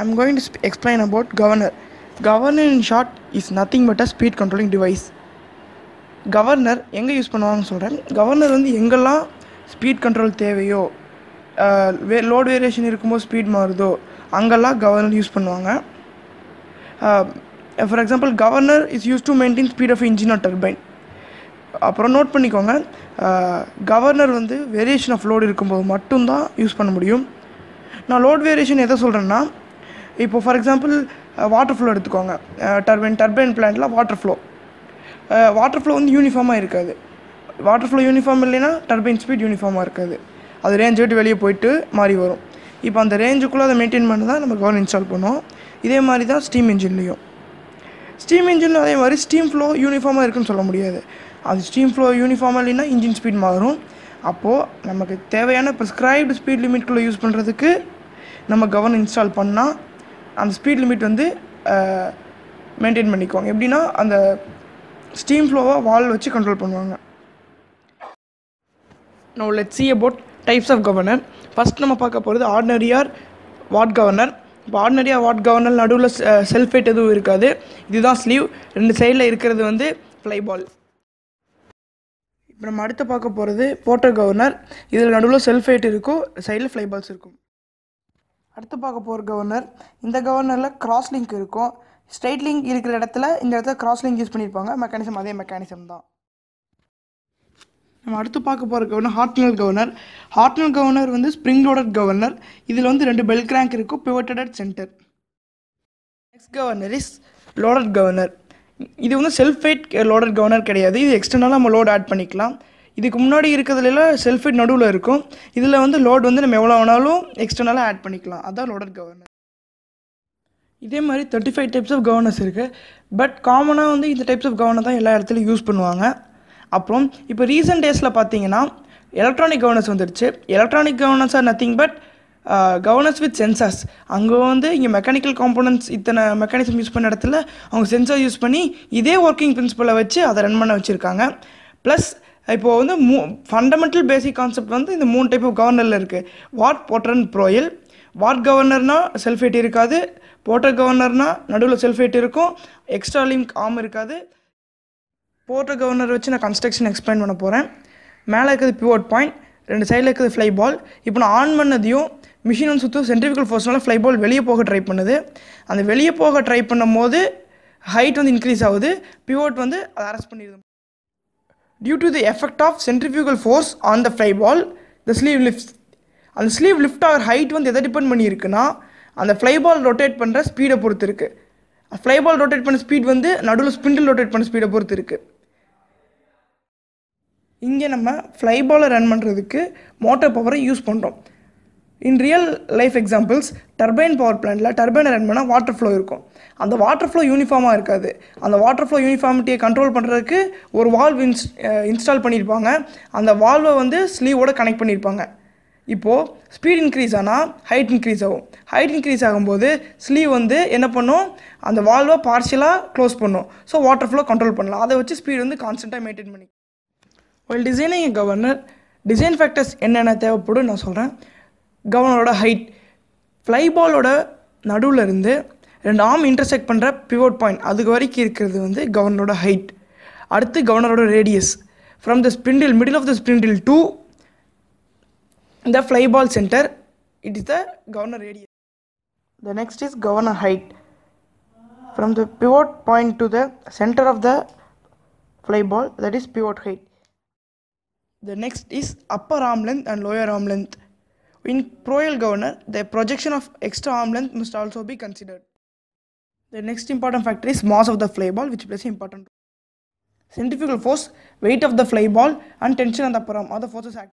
I'm going to sp- explain about governor. Governor in short is nothing but a speed controlling device. Governor எங்கே use பண்ணுவாங்கன்னு சொல்கிறேன் governor வந்து எங்கெல்லாம் speed control தேவையோ வே load variation இருக்கும்போது speed மாறுதோ அங்கெல்லாம் கவர்னர் யூஸ் பண்ணுவாங்க. For example governor is use to maintain speed of engine or turbine அப்புறம் நோட் பண்ணிக்கோங்க. கவர்னர் வந்து வேரியேஷன் ஆஃப் லோடு இருக்கும்போது மட்டும்தான் யூஸ் பண்ண முடியும். நான் லோட் வேரியேஷன் எதை சொல்கிறேன்னா இப்போ ஃபார் எக்ஸாம்பிள் வாட்டர் ஃப்ளோ எடுத்துக்கோங்க. டர்பைன் டர்பைன் பிளான்ட்டில் வாட்டர் ஃப்ளோ வாட்டர் ஃப்ளோ வந்து யூனிஃபார்மாக இருக்காது. வாட்டர் ஃப்ளோ யூனிஃபார்ம் இல்லைன்னா டர்பைன் ஸ்பீட் யூனிஃபார்மாக இருக்காது. அது ரேஞ்ச் விட்டு வெளியே போயிட்டு மாறி வரும். இப்போ அந்த ரேஞ்சுக்குள்ளே அதை மெயின்டைன் பண்ண தான் நம்ம கவர்ன் இன்ஸ்டால் பண்ணோம் இதே மாதிரி தான் ஸ்டீம் இன்ஜின்லேயும் ஸ்டீம் இன்ஜின் அதே மாதிரி ஸ்டீம் ஃப்ளோ யூனிஃபார்மாக இருக்குன்னு சொல்ல முடியாது. அது ஸ்டீம் ஃப்ளோ யூனிஃபார்மாக இல்லைன்னா இன்ஜின் ஸ்பீட் மாறும். அப்போது நமக்கு தேவையான ப்ரிஸ்கிரைப்டு ஸ்பீட் லிமிட்குள்ளே யூஸ் பண்ணுறதுக்கு நம்ம கவர்ன் இன்ஸ்டால் பண்ணால் அந்த ஸ்பீட் லிமிட் வந்து மெயின்டைன் பண்ணிக்குவாங்க. எப்படின்னா அந்த ஸ்டீம் ஃப்ளோவாக வால் வச்சு கண்ட்ரோல் பண்ணுவாங்க. No let see about types of governor first நம்ம பார்க்க போகிறது ஆர்டினரியார் வார்ட் கவர்னர் இப்போ ஆர்டினரியாக வார்ட் கவர்னர் நடுவில் செல்ஃபேட் எதுவும் இருக்காது. இதுதான் ஸ்லீவ் ரெண்டு சைடில் இருக்கிறது வந்து ஃப்ளை பால் இப்போ நம்ம அடுத்து பார்க்க போகிறது போட்டர் கவர்னர் இதில் நடுவில் செல்ஃபேட் இருக்கும் சைடில் ஃப்ளை பால்ஸ் இருக்கும். அடுத்து பார்க்க போகிற கவர்னர் இந்த கவர்னரில் கிராஸ் லிங்க் இருக்கும். ஸ்ட்ரைட் லிங்க் இருக்கிற இடத்துல இந்த இடத்துல கிராஸ் லிங்க் யூஸ் பண்ணியிருப்பாங்க மெக்கானிசம் அதே மெக்கானிசம் தான். நம்ம அடுத்து பார்க்க போகிற governor Hartnell governor Hartnell governor வந்து ஸ்ப்ரிங் லோடட் கவர்னர் இதில் வந்து ரெண்டு பெல் கிராங்க் இருக்கும். Pivoted centre next governor is loaded governor இது வந்து செல்ஃப் வெயிட் லோடட் கவர்னர் கிடையாது. இது எக்ஸ்டர்னலாக நம்ம லோட் ஆட் பண்ணிக்கலாம். இதுக்கு முன்னாடி இருக்கிறதுலாம் செல்ஃப் நடுவில் இருக்கும். இதில் வந்து லோட் வந்து நம்ம எவ்வளோ வேணாலும் எக்ஸ்டர்னலாக ஆட் பண்ணிக்கலாம். அதான் லோடட் கவர்னர் இதே மாதிரி thirty five types of governors இருக்குது பட் காமனாக வந்து இந்த டைப்ஸ் ஆஃப் கவர்னர் தான் எல்லா இடத்துலையும் யூஸ் பண்ணுவாங்க. அப்புறம் இப்போ ரீசெண்ட் டேஸில் பார்த்தீங்கன்னா எலக்ட்ரானிக் கவர்னர்ஸ் வந்துடுச்சு electronic governors are nothing but governors with sensors அங்கே வந்து இங்கே மெக்கானிக்கல் காம்போனன்ட்ஸ் இத்தனை மெக்கானிசம் யூஸ் பண்ண இடத்துல அவங்க சென்சார் யூஸ் பண்ணி இதே ஒர்க்கிங் பிரின்சிபலை வச்சு அதை ரன் பண்ண வச்சுருக்காங்க. ப்ளஸ் இப்போது வந்து மூ ஃபண்டமெண்டல் பேசிக் கான்செப்ட் வந்து இந்த மூணு டைப் ஆஃப் கவர்னரில் இருக்குது வாட் போட்டர்ன் ப்ரோயல் வாட் கவர்னர்னால் செல்ஃபேட் இருக்காது. போட்டர் கவர்னர்னால் நடுவில் செல்ஃபேட் இருக்கும். எக்ஸ்ட்ரா லிங்க் ஆம் இருக்காது. போட்டர் கவர்னர் வச்சு நான் கன்ஸ்ட்ரக்ஷன் எக்ஸ்பிளைன் பண்ண போகிறேன் மேலே இருக்கிறது பிவோட் பாயிண்ட் ரெண்டு சைடில் இருக்கிறது ஃப்ளை பால் இப்போ நான் ஆன் பண்ணதையும் மிஷின் வந்து சுற்றும் சென்ட்ரிஃபிகல் ஃபோர்ஸ்னால ஃப்ளை பால் வெளியே போக ட்ரை பண்ணுது. அந்த வெளியே போக ட்ரை பண்ணும் போது ஹைட் வந்து இன்க்ரீஸ் ஆகுது. பிவோட் வந்து அதை அரெஸ்ட் பண்ணிடுது. Due to the effect of centrifugal force on the fly ball the sleeve lift அந்த ஸ்லீவ் லிஃப்ட் ஆகிற ஹைட் வந்து எதை டிபெண்ட் பண்ணியிருக்குன்னா அந்த ஃப்ளை பால் ரொட்டேட் பண்ணுற ஸ்பீடை பொறுத்து இருக்குது ஃப்ளை பால் ரொட்டேட் பண்ண ஸ்பீட் வந்து நடுவில் ஸ்பிண்டில் ரொட்டேட் பண்ண ஸ்பீடை பொறுத்து இருக்குது இங்கே நம்ம ஃப்ளை பாலை ரன் பண்ணுறதுக்கு மோட்டர் பவரை யூஸ் பண்ணுறோம் in real life examples turbine power பிளான்ட்டில் டர்பைனை ரன் பண்ணால் வாட்டர் ஃப்ளோ இருக்கும். அந்த வாட்டர் ஃப்ளோ யூனிஃபார்மாக இருக்காது. அந்த வாட்டர் ஃப்ளோ யூனிஃபார்மிட்டியை கண்ட்ரோல் பண்ணுறதுக்கு ஒரு வால்வ் இன்ஸ் இன்ஸ்டால் பண்ணியிருப்பாங்க அந்த வால்வை வந்து ஸ்லீவோட கனெக்ட் பண்ணியிருப்பாங்க இப்போது ஸ்பீட் இன்க்ரீஸ் ஆனால் ஹைட் இன்க்ரீஸ் ஆகும். ஹைட் இன்க்ரீஸ் ஆகும்போது ஸ்லீவ் வந்து என்ன பண்ணும்? அந்த வால்வை பார்ஷியலாக க்ளோஸ் பண்ணும். ஸோ வாட்டர் ஃப்ளோ கண்ட்ரோல் பண்ணலாம். அதை வச்சு ஸ்பீட் வந்து கான்ஸ்டண்ட்டாக மெயின்டைன் பண்ணி well designing governor design factors என்னென்ன தேவைப்படும் நான் சொல்கிறேன் கவர்னரோட ஹைட் ஃப்ளை பாலோட நடுவில் இருந்து ரெண்டு ஆம் இன்டர்செக்ட் பண்ணுற பிவோட் பாயிண்ட் அதுக்கு வரைக்கும் இருக்கிறது வந்து கவர்னரோட ஹைட் அடுத்து கவர்னரோட radius from the spindle middle of the spindle to the fly ball centre it is the governor radius the next is governor height from the pivot point to the centre of the fly ball that is pivot height the next is upper arm length and lower arm length In proel governor, the projection of extra arm length must also be considered. The next important factor is mass of the fly ball, which plays an important role. Centrifugal force, weight of the fly ball, and tension on the upper arm are the forces act.